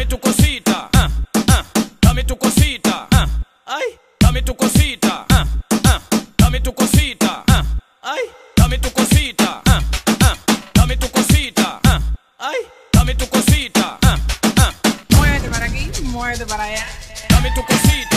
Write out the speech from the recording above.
dame tu cosita, ah, ah, dame tu cosita, ah, ay, dame tu cosita, ah, ah, dame tu cosita, ah, ay, dame tu cosita, ah, ah, dame tu cosita, ah, ay, dame tu cosita, ah, ah, muévete para aquí, muévete para allá, dame tu cosita.